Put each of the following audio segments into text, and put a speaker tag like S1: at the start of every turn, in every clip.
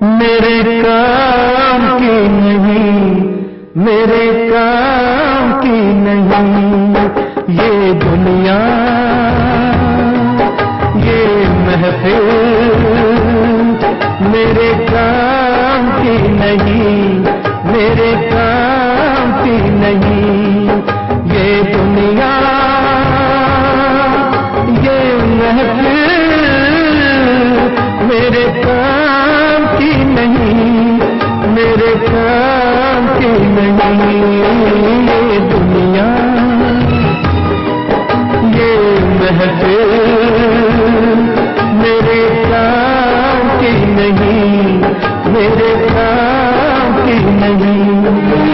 S1: میرے کام کی نہیں، میرے کام کی نہیں۔ یہ دنیا، یہ محفل میرے کام کی نہیں، میرے کام کی نہیں۔ محفل میرے کام کی نہیں، میرے کام کی نہیں۔ یہ دنیا، یہ محفل، میرے کام کی نہیں، میرے کام کی نہیں۔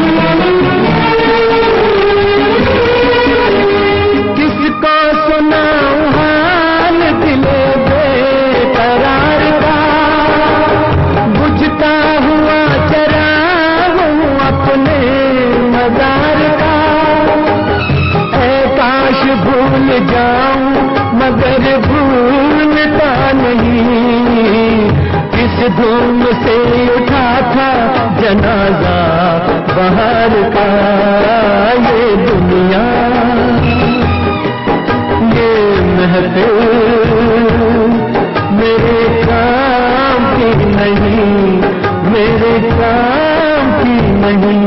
S1: جاؤں، مگر بھولتا نہیں۔ کس دھوم سے اٹھا تھا جنازہ؟ باہر کا یہ دنیا۔ یہ محفل میرے کام کی نہیں، میرے کام کی نہیں۔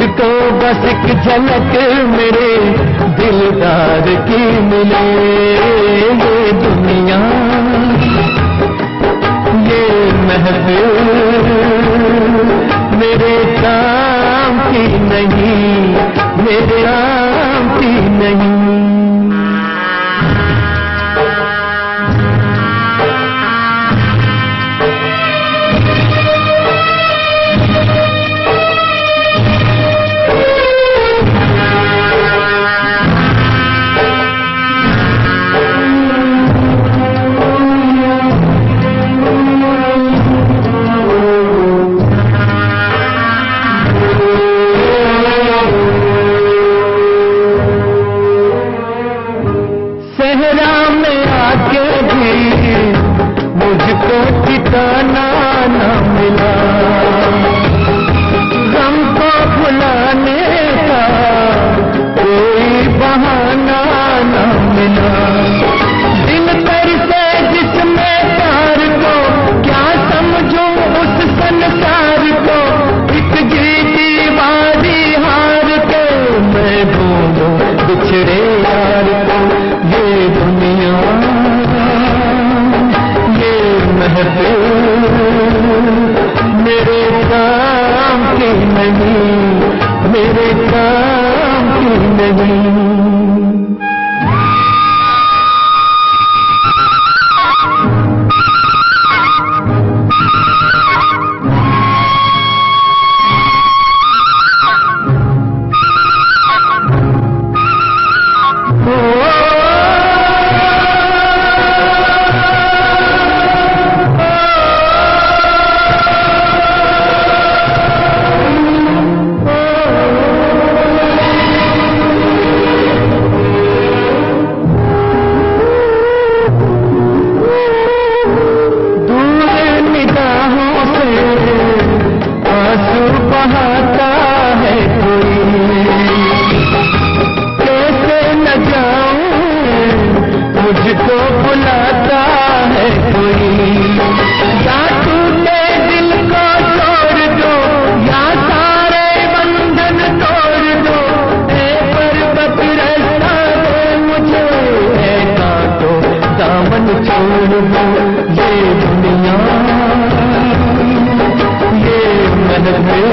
S1: مجھ کو بس ایک جھلک میرے دلدار کی ملے میرے کام کی نہیں میرے کام کی نہیں۔ Thank you.